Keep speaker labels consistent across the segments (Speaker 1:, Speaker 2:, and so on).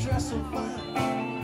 Speaker 1: dress so fine.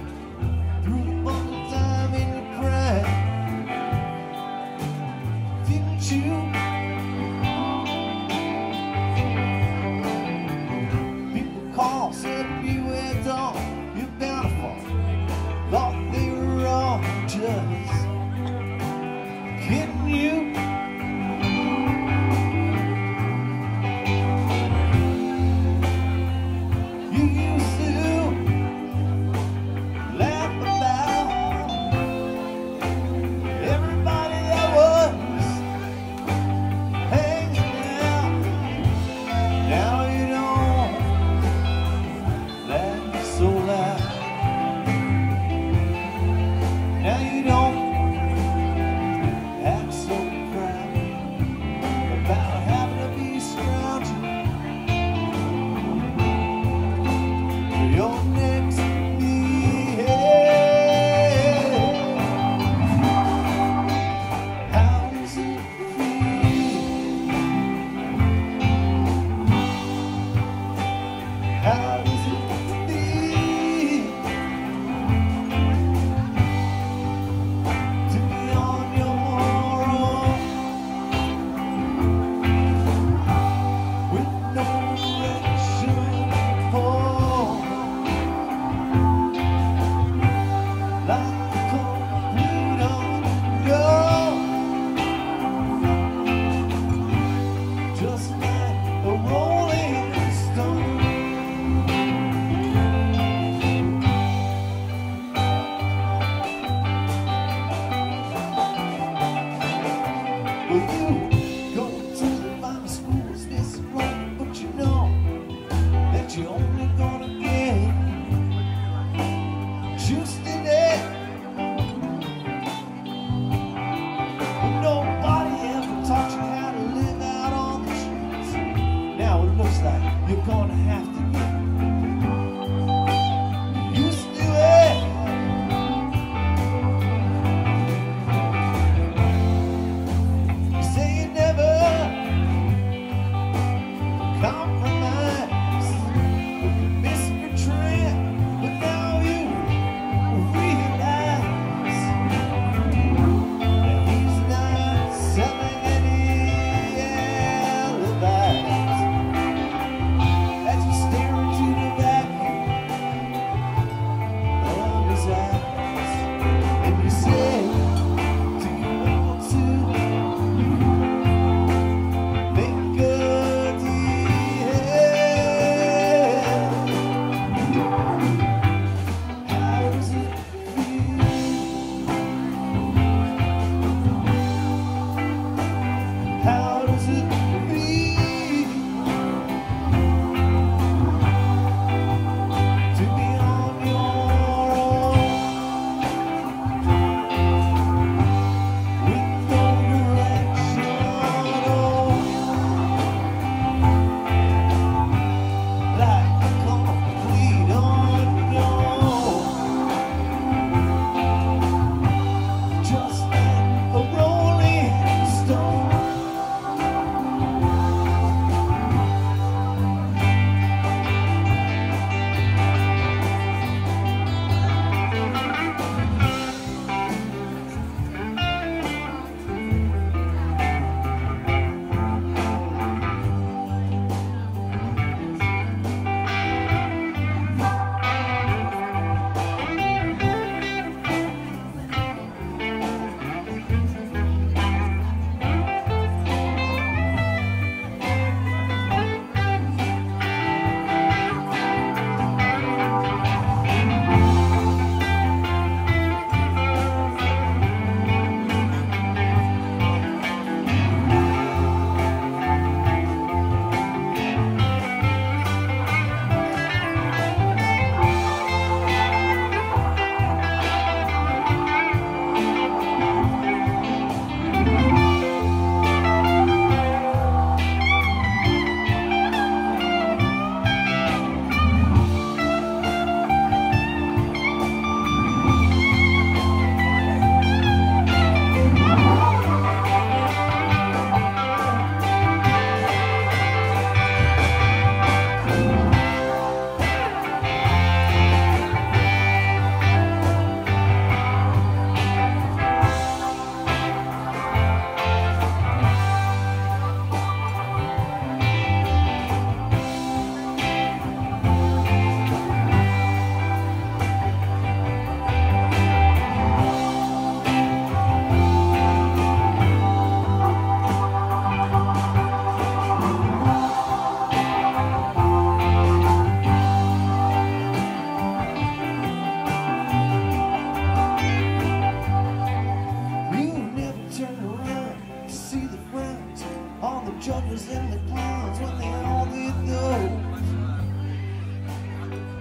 Speaker 1: judges in the clowns when they all did know.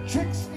Speaker 1: Tricks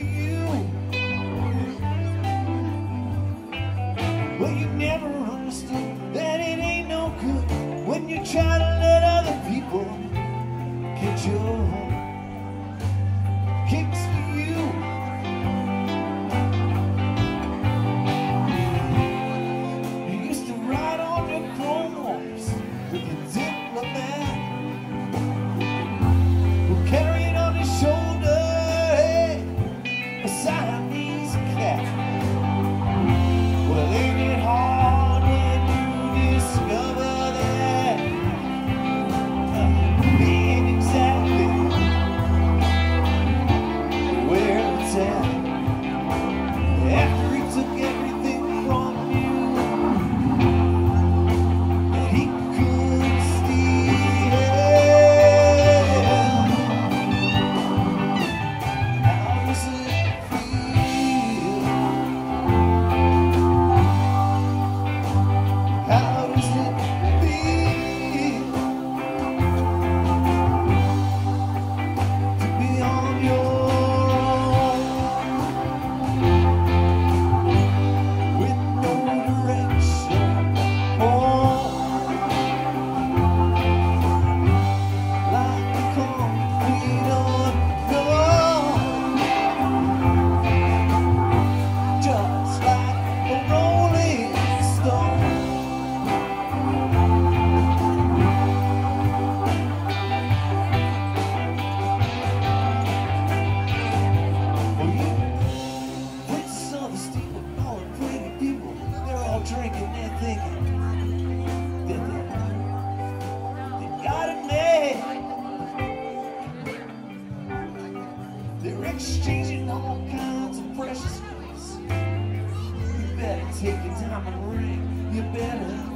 Speaker 1: God and me. They're exchanging all kinds of precious things. You better take your time and ring. You better